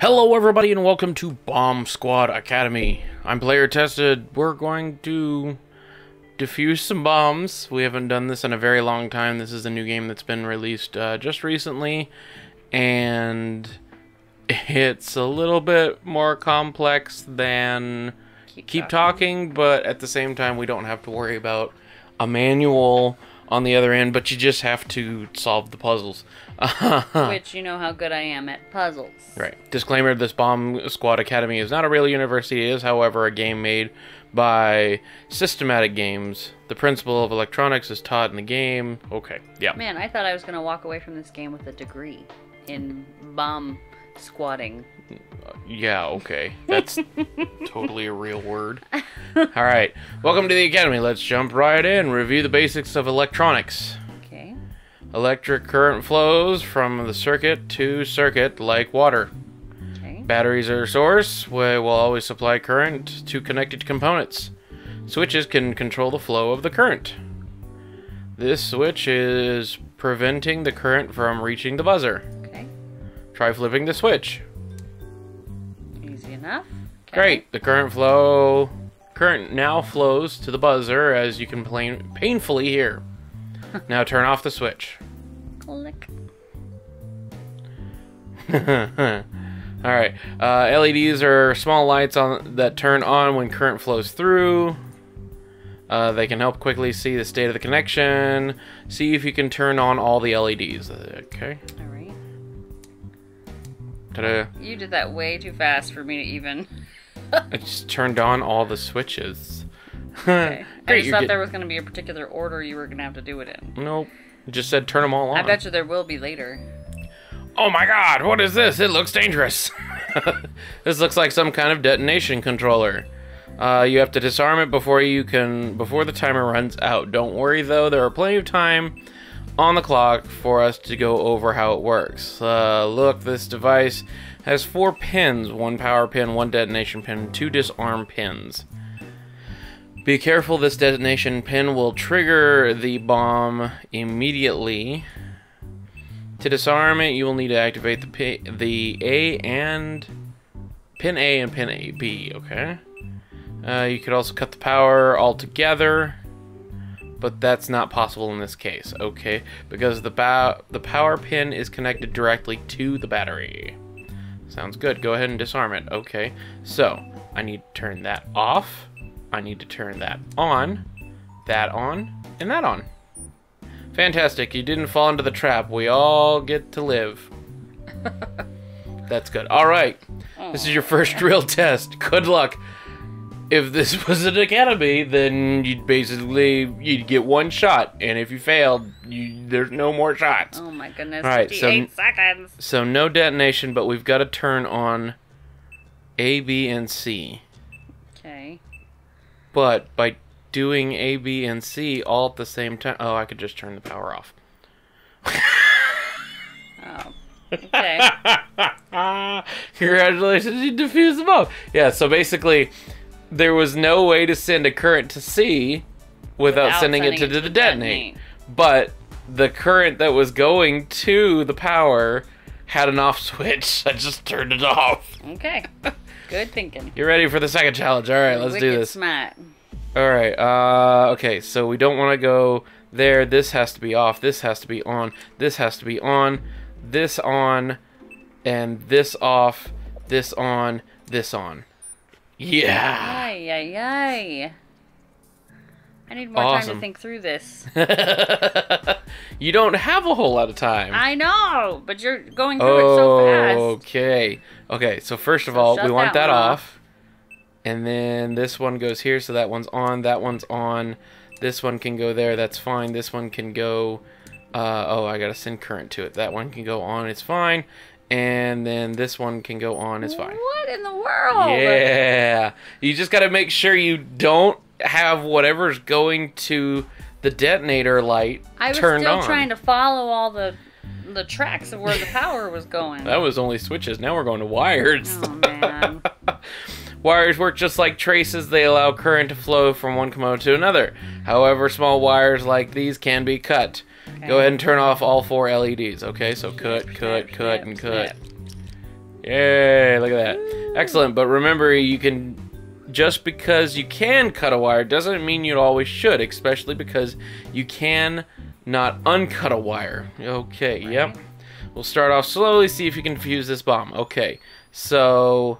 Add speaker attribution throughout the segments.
Speaker 1: Hello, everybody, and welcome to Bomb Squad Academy. I'm player tested. We're going to defuse some bombs. We haven't done this in a very long time. This is a new game that's been released uh, just recently, and it's a little bit more complex than
Speaker 2: Keep,
Speaker 1: Keep Talking, but at the same time, we don't have to worry about a manual on the other end, but you just have to solve the puzzles.
Speaker 2: Which you know how good I am at puzzles.
Speaker 1: Right. Disclaimer this Bomb Squad Academy is not a real university. It is, however, a game made by Systemic Games. The principle of electronics is taught in the game. Okay. Yeah.
Speaker 2: Man, I thought I was gonna walk away from this game with a degree in bomb squatting.
Speaker 1: Yeah, okay. That's totally a real word. All right. Welcome to the Academy. Let's jump right in. Review the basics of electronics.
Speaker 2: Okay.
Speaker 1: Electric current flows from the circuit to circuit like water.
Speaker 2: Okay.
Speaker 1: Batteries are a source, where will always supply current to connected components. Switches can control the flow of the current. This switch is preventing the current from reaching the buzzer.
Speaker 2: Okay.
Speaker 1: Try flipping the switch.
Speaker 2: Enough. Okay.
Speaker 1: Great. The current flow current now flows to the buzzer as you can plain, painfully hear. now turn off the switch.
Speaker 2: Click.
Speaker 1: All right. Uh, LEDs are small lights on that turn on when current flows through. Uh, they can help quickly see the state of the connection. See if you can turn on all the LEDs. Okay.
Speaker 2: All right.
Speaker 1: Ta-da.
Speaker 2: You did that way too fast for me to even.
Speaker 1: I just turned on all the switches.
Speaker 2: Okay. I just thought
Speaker 1: get-
Speaker 2: there was gonna be a particular order you were gonna have to do it in.
Speaker 1: Nope. It just said turn them all on.
Speaker 2: I bet you there will be later.
Speaker 1: Oh my god, what is this? It looks dangerous. this looks like some kind of detonation controller. Uh, you have to disarm it before you can before the timer runs out. Don't worry though, there are plenty of time on the clock for us to go over how it works. Uh, look, this device has four pins: one power pin, one detonation pin, two disarm pins. Be careful, this detonation pin will trigger the bomb immediately. To disarm it, you will need to activate the P the A and pin A and pin A B. Okay. Uh, you could also cut the power altogether, but that's not possible in this case. Okay, because the the power pin is connected directly to the battery. Sounds good. Go ahead and disarm it. Okay. So I need to turn that off. I need to turn that on, that on, and that on. Fantastic, you didn't fall into the trap. We all get to live. That's good. All right. This is your first real test. Good luck. If this was an academy, then you'd basically you'd get one shot, and if you failed, you there's no more shots.
Speaker 2: Oh my goodness.
Speaker 1: All right, so-
Speaker 2: seconds.
Speaker 1: So no detonation, but we've got to turn on A, B, and C.
Speaker 2: Okay.
Speaker 1: But by doing A, B, and C all at the same time, oh, I could just turn the power off.
Speaker 2: Oh. Okay.
Speaker 1: Congratulations, you defused the bomb. Yeah, so basically, there was no way to send a current to C without,
Speaker 2: Without
Speaker 1: sending, it to,
Speaker 2: sending it
Speaker 1: the
Speaker 2: to
Speaker 1: detonate.
Speaker 2: detonate.
Speaker 1: But the current that was going to the power had an off switch. I just turned it off.
Speaker 2: okay. Good thinking.
Speaker 1: You're ready for the second challenge? All right, let's do this.
Speaker 2: Smart.
Speaker 1: All right. Uh, okay, so we don't want to go there. This has to be off. This has to be on. This has to be on. This on, and this off. This on. This on. Yeah.
Speaker 2: Ay, ay, ay. I need more time to think through this.
Speaker 1: you don't have a whole lot of time.
Speaker 2: I know, but you're going through it so fast.
Speaker 1: Okay. Okay. So first of
Speaker 2: So
Speaker 1: all, we want
Speaker 2: that
Speaker 1: that off.
Speaker 2: off.
Speaker 1: and then this one goes here, so that one's on. That one's on. This one can go there. That's fine. This one can go. Uh, oh, I gotta send current to it. That one can go on. It's fine. And then this one can go on. It's fine.
Speaker 2: What in the world?
Speaker 1: Yeah. You just gotta make sure you don't have whatever's going to the detonator light
Speaker 2: I was
Speaker 1: turned
Speaker 2: still
Speaker 1: on.
Speaker 2: trying to follow all the the tracks of where the power was going.
Speaker 1: That was only switches. Now we're going to wires.
Speaker 2: oh man.
Speaker 1: Wires work just like traces. They allow current to flow from one component to another. However, small wires like these can be cut. Go ahead and turn off all four LEDs. Okay, so cut, cut,
Speaker 2: snip,
Speaker 1: cut,
Speaker 2: snip,
Speaker 1: and cut. Yay, look at that. Excellent, but remember you can just because you can cut a wire doesn't mean you always should, especially because you can not uncut a wire. Okay, yep. We'll start off slowly, see if you can fuse this bomb. Okay, so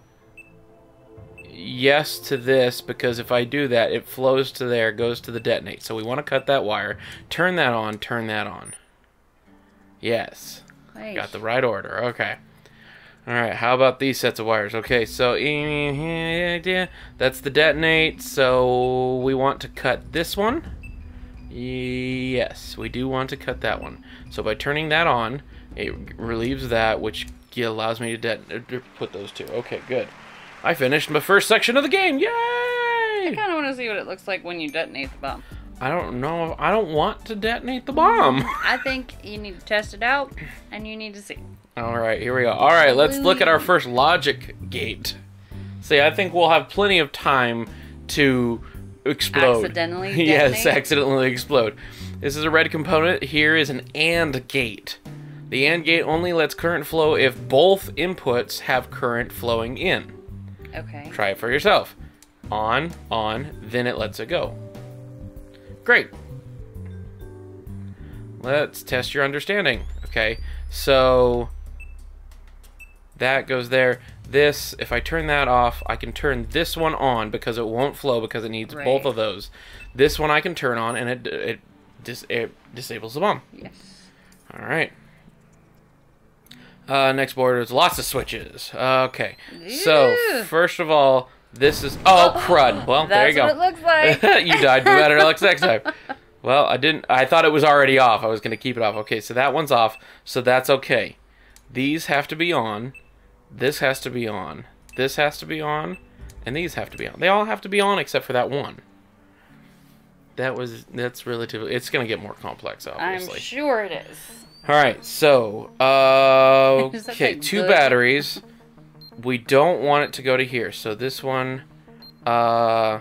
Speaker 1: yes to this because if I do that, it flows to there, goes to the detonate. So we want to cut that wire, turn that on, turn that on. Yes.
Speaker 2: Great.
Speaker 1: Got the right order. Okay. All right. How about these sets of wires? Okay. So that's the detonate. So we want to cut this one. Yes, we do want to cut that one. So by turning that on, it relieves that, which allows me to det- put those two. Okay, good. I finished my first section of the game. Yay!
Speaker 2: I kind of want to see what it looks like when you detonate the bomb.
Speaker 1: I don't know. I don't want to detonate the bomb.
Speaker 2: I think you need to test it out, and you need to see.
Speaker 1: All right, here we go. All right, let's look at our first logic gate. See, I think we'll have plenty of time to explode.
Speaker 2: Accidentally detonate?
Speaker 1: yes, accidentally explode. This is a red component. Here is an AND gate. The AND gate only lets current flow if both inputs have current flowing in.
Speaker 2: Okay.
Speaker 1: Try it for yourself. On, on, then it lets it go. Great. Let's test your understanding. Okay, so that goes there. This, if I turn that off, I can turn this one on because it won't flow because it needs both of those. This one I can turn on and it it, dis- it disables the bomb.
Speaker 2: Yes.
Speaker 1: All right. Uh, next board is lots of switches. Okay. So first of all, this is oh crud. Well, there you
Speaker 2: That's
Speaker 1: go.
Speaker 2: what it looks like.
Speaker 1: you died better luck next time. Well, I didn't. I thought it was already off. I was gonna keep it off. Okay, so that one's off. So that's okay. These have to be on. This has to be on. This has to be on, and these have to be on. They all have to be on except for that one. That was that's relatively. It's gonna get more complex, obviously.
Speaker 2: I'm sure it is.
Speaker 1: All right, so uh, okay,
Speaker 2: like
Speaker 1: two
Speaker 2: good?
Speaker 1: batteries. We don't want it to go to here, so this one, uh,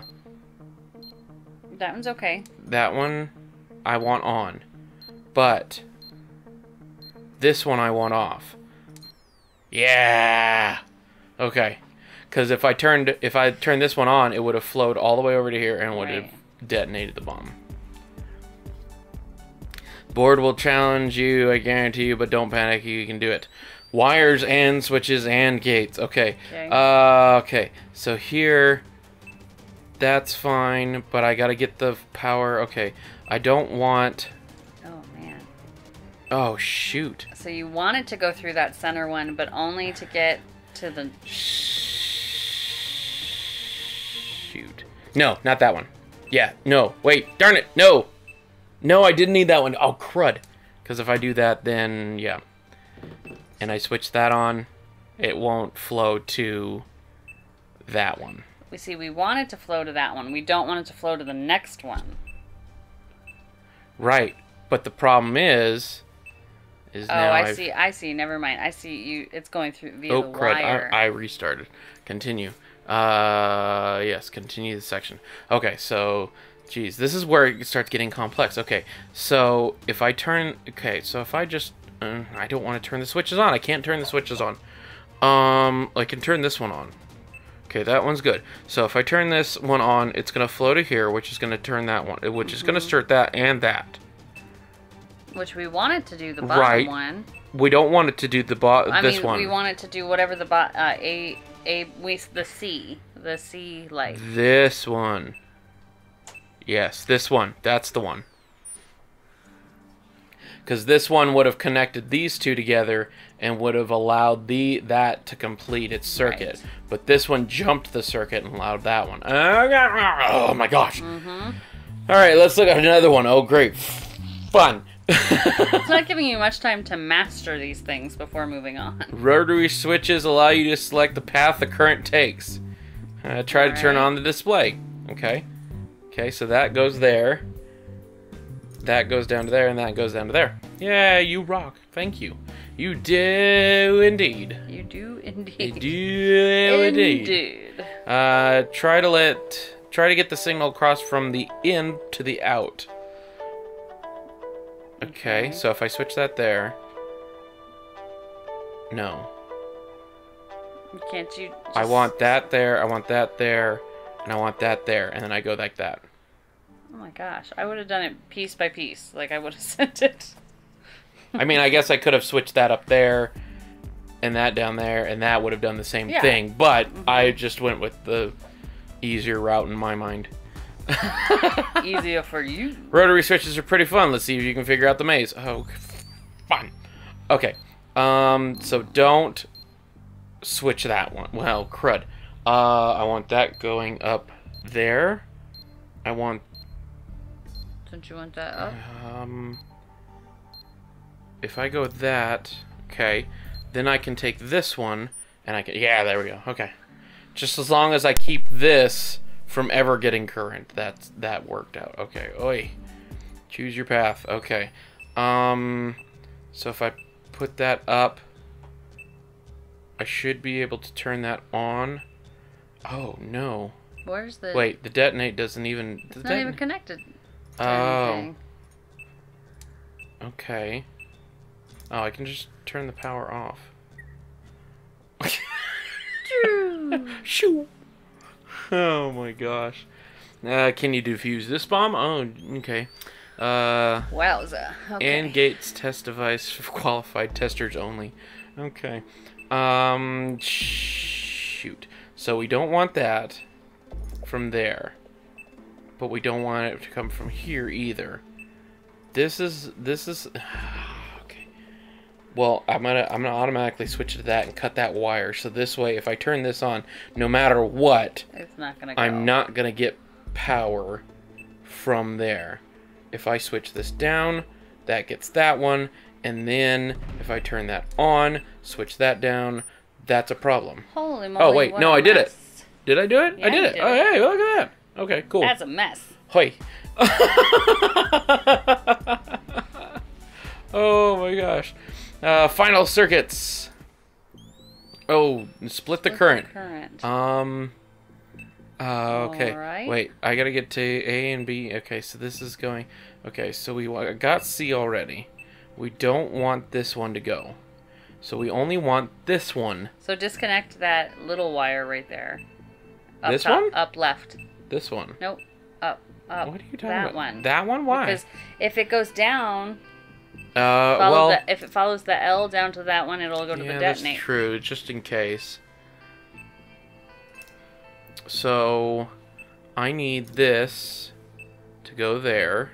Speaker 2: That one's okay.
Speaker 1: that one, I want on, but this one I want off. Yeah. Okay. Because if I turned if I turned this one on, it would have flowed all the way over to here and would have
Speaker 2: Right.
Speaker 1: Detonated the bomb. Board will challenge you, I guarantee you, but don't panic. You can do it. Wires and switches and gates. Okay.
Speaker 2: Okay.
Speaker 1: Uh, okay. So here, that's fine, but I gotta get the power. Okay. I don't want.
Speaker 2: Oh man.
Speaker 1: Oh shoot.
Speaker 2: So you wanted to go through that center one, but only to get to the.
Speaker 1: Shoot. No, not that one. Yeah, no. Wait, darn it. No. No, I didn't need that one. Oh, crud. Because if I do that, then, yeah. And I switch that on, it won't flow to that one.
Speaker 2: We see. We want it to flow to that one. We don't want it to flow to the next one.
Speaker 1: Right. But the problem is, is
Speaker 2: Oh,
Speaker 1: now
Speaker 2: I
Speaker 1: I've-
Speaker 2: see. I see. Never mind. I see you. It's going through via
Speaker 1: Oh,
Speaker 2: the
Speaker 1: crud.
Speaker 2: wire.
Speaker 1: I, I restarted. Continue. Uh, yes, continue the section. Okay, so, geez, this is where it starts getting complex. Okay, so if I turn, okay, so if I just, uh, I don't want to turn the switches on. I can't turn the switches on. Um, I can turn this one on. Okay, that one's good. So if I turn this one on, it's gonna flow to here, which is gonna turn that one, which is gonna start that and that.
Speaker 2: Which we want it to do the bottom
Speaker 1: Right.
Speaker 2: one.
Speaker 1: We don't want it to do the bot.
Speaker 2: I
Speaker 1: this
Speaker 2: mean,
Speaker 1: one.
Speaker 2: we want it to do whatever the bot. Uh, a a we the C the C light.
Speaker 1: This one. Yes, this one. That's the one. Because this one would have connected these two together and would have allowed the that to complete its circuit.
Speaker 2: Right.
Speaker 1: But this one jumped the circuit and allowed that one. Oh my gosh!
Speaker 2: Mm-hmm.
Speaker 1: All right, let's look at another one. Oh, great, fun.
Speaker 2: It's not giving you much time to master these things before moving on.
Speaker 1: Rotary switches allow you to select the path the current takes. Uh, try to turn on the display. Okay. Okay, so that goes there. That goes down to there, and that goes down to there. Yeah, you rock. Thank you. You do indeed.
Speaker 2: You do indeed.
Speaker 1: You do indeed.
Speaker 2: Indeed.
Speaker 1: Uh, try to let try to get the signal across from the in to the out. Okay, so if I switch that there, no.
Speaker 2: Can't you? Just...
Speaker 1: I want that there, I want that there, and I want that there, and then I go like that.
Speaker 2: Oh my gosh! I would have done it piece by piece. Like I would have sent it.
Speaker 1: I mean, I guess I could have switched that up there, and that down there, and that would have done the same
Speaker 2: Yeah.
Speaker 1: thing. But mm-hmm. I just went with the easier route in my mind.
Speaker 2: Easier for you.
Speaker 1: Rotary switches are pretty fun. Let's see if you can figure out the maze. Oh, fun. Okay. Um. So don't switch that one. Well, crud. Uh, I want that going up there. I want
Speaker 2: Don't you want that up?
Speaker 1: um. If I go that, okay, then I can take this one and I can. Yeah, there we go. Okay. Just as long as I keep this from ever getting current, that's that worked out. Okay. Oi. Choose your path. Okay. Um. So if I put that up, I should be able to turn that on. Oh no!
Speaker 2: Where's the?
Speaker 1: Wait, the detonate doesn't even. The
Speaker 2: It's not even connected.
Speaker 1: Oh.
Speaker 2: anything.
Speaker 1: Okay. Oh, I can just turn the power off. Shoo! Oh my gosh. Uh, can you defuse this bomb? Oh, okay. Uh,
Speaker 2: Wowza. Okay.
Speaker 1: and Gates test device for qualified testers only. Okay. Um, shoot. So we don't want that from there, but we don't want it to come from here either. This is this is. Well, I'm gonna I'm gonna automatically switch to that and cut that wire. So this way, if I turn this on, no matter what,
Speaker 2: it's not gonna go.
Speaker 1: I'm not gonna get power from there. If I switch this down, that gets that one, and then if I turn that on, switch that down, that's a problem.
Speaker 2: Holy oh, moly!
Speaker 1: Oh, wait, no, I did it. Did I do it?
Speaker 2: Yeah,
Speaker 1: I did it.
Speaker 2: did
Speaker 1: oh,
Speaker 2: it.
Speaker 1: hey, look at that. Okay, cool.
Speaker 2: That's a mess.
Speaker 1: Hoi. oh my gosh. Uh, final circuits. Oh, split the current.
Speaker 2: Current.
Speaker 1: Um. Uh, okay. Wait, I gotta get to A and B. Okay, so this is going. Okay, so we got C already. We don't want this one to go. So we only want this one.
Speaker 2: so disconnect that little wire right there. Up
Speaker 1: This
Speaker 2: top,
Speaker 1: one?
Speaker 2: Up left.
Speaker 1: This one.
Speaker 2: Nope. Up. Up.
Speaker 1: What are you talking
Speaker 2: that
Speaker 1: about?
Speaker 2: one.
Speaker 1: That one? Why?
Speaker 2: Because if it goes down,
Speaker 1: uh,
Speaker 2: follow
Speaker 1: well,
Speaker 2: the, if it follows the L down to that one, it'll go to
Speaker 1: yeah,
Speaker 2: the
Speaker 1: that's
Speaker 2: detonate.
Speaker 1: true. Just in case. So, I need this to go there,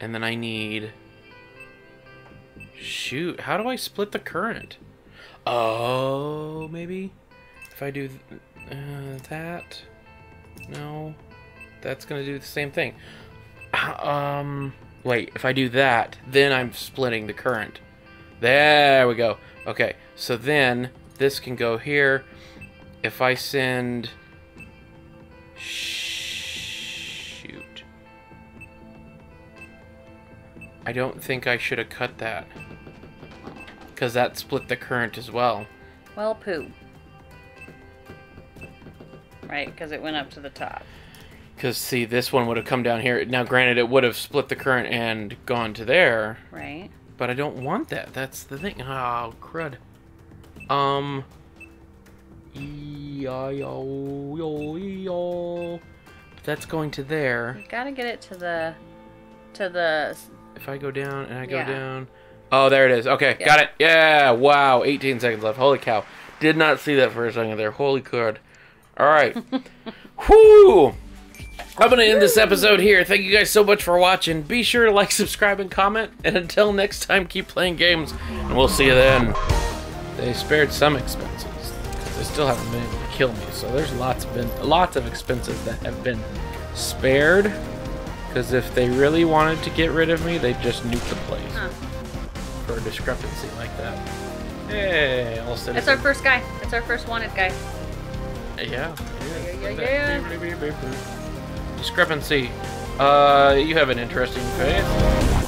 Speaker 1: and then I need. Shoot, how do I split the current? Oh, maybe if I do th- uh, that. No, that's gonna do the same thing. Um, wait, if I do that, then I'm splitting the current. There we go. Okay, so then this can go here. If I send. Shoot. I don't think I should have cut that. Because that split the current as well.
Speaker 2: Well, poo. Right, because it went up to the top.
Speaker 1: Because, see, this one would have come down here. Now, granted, it would have split the current and gone to there.
Speaker 2: Right.
Speaker 1: But I don't want that. That's the thing. Oh, crud. Um. Yo, yo, yo. That's going to there.
Speaker 2: You gotta get it to the, to the.
Speaker 1: If I go down and I go
Speaker 2: Yeah.
Speaker 1: down. Oh, there it is. Okay,
Speaker 2: Yeah.
Speaker 1: got it. Yeah, wow. 18 seconds left. Holy cow. Did not see that for a second there. Holy crud. All right. Whoo! I'm going to end this episode here. Thank you guys so much for watching. Be sure to like, subscribe, and comment. And until next time, keep playing games. And we'll see you then. They spared some expenses. They still haven't been able to kill me. So there's lots been lots of expenses that have been spared. Because if they really wanted to get rid of me, they'd just nuke the place
Speaker 2: Huh.
Speaker 1: for a discrepancy like that. Hey, all
Speaker 2: That's our first guy. That's our first wanted guy.
Speaker 1: Yeah.
Speaker 2: Yeah, yeah,
Speaker 1: Discrepancy. Uh, you have an interesting face.